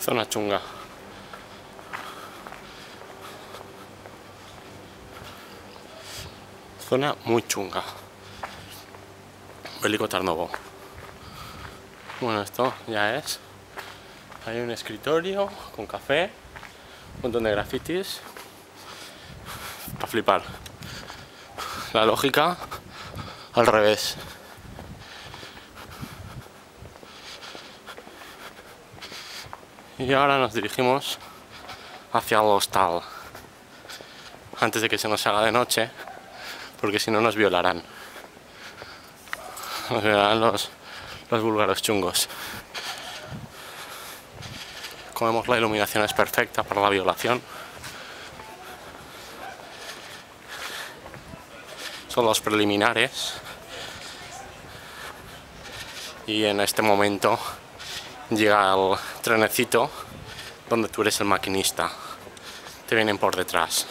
Zona chunga. Zona muy chunga. Bélico Tarnovo. Bueno, esto ya es. Hay un escritorio con café, un montón de grafitis. Para flipar. La lógica al revés. Y ahora nos dirigimos hacia el hostal. Antes de que se nos haga de noche, porque si no nos violarán. Nos violarán los, los búlgaros chungos. Como vemos la iluminación es perfecta para la violación. Son los preliminares. Y en este momento llega el trenecito donde tú eres el maquinista. Te vienen por detrás.